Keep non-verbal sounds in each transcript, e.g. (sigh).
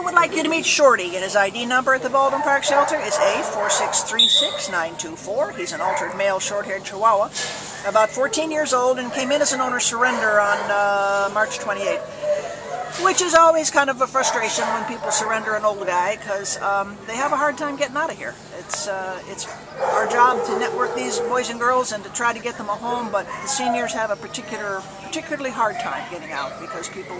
would like you to meet Shorty, and his ID number at the Baldwin Park Shelter is A4636924. He's an altered male short-haired Chihuahua, about 14 years old, and came in as an owner surrender on uh, March 28th. Which is always kind of a frustration when people surrender an old guy because um, they have a hard time getting out of here. It's uh, it's our job to network these boys and girls and to try to get them a home, but the seniors have a particular particularly hard time getting out because people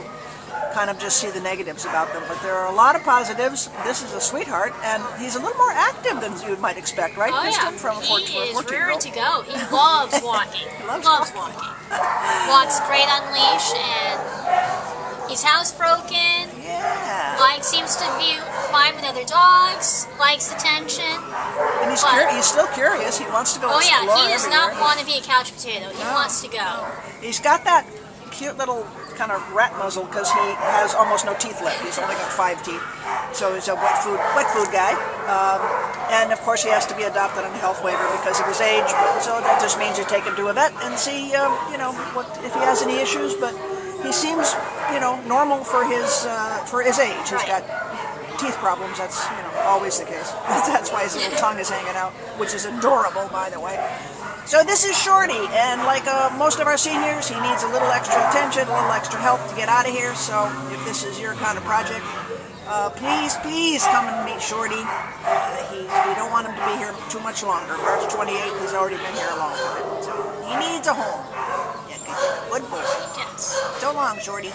kind of just see the negatives about them. But there are a lot of positives. This is a sweetheart, and he's a little more active than you might expect, right, Oh Kristen? yeah, From a he 14 is 14 year rearing to go. He loves (laughs) walking. loves loves walking. walking. Walks great on leash and he's housebroken. Yeah. Like seems to be fine with other dogs. Likes attention. And he's, But- he's still curious. He wants to go Oh yeah, he does not want to be a couch potato. He No. wants to go. He's got that cute little kind of rat muzzle because he has almost no teeth left. He's only got five teeth. So he's a wet food wet food guy. Um, and of course he has to be adopted on a health waiver because of his age. So that just means you take him to a vet and see, um, you know, what if he has any issues. But he seems, you know, normal for his uh, for his age. He's got teeth problems. That's you know always the case. (laughs) That's why his little tongue is hanging out, which is adorable, by the way. So this is Shorty, and like uh, most of our seniors, he needs a little extra attention, a little extra help to get out of here. So if this is your kind of project, uh, please, please come and meet Shorty. Uh, he, we don't want him to be here too much longer. March 28th, he's already been here a long time. So he needs a home. Yeah, good, good boy. So long, Shorty.